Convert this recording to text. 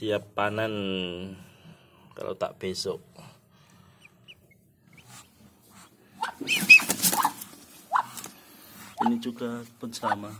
siap panen kalau tak besok. Ini juga pun sama.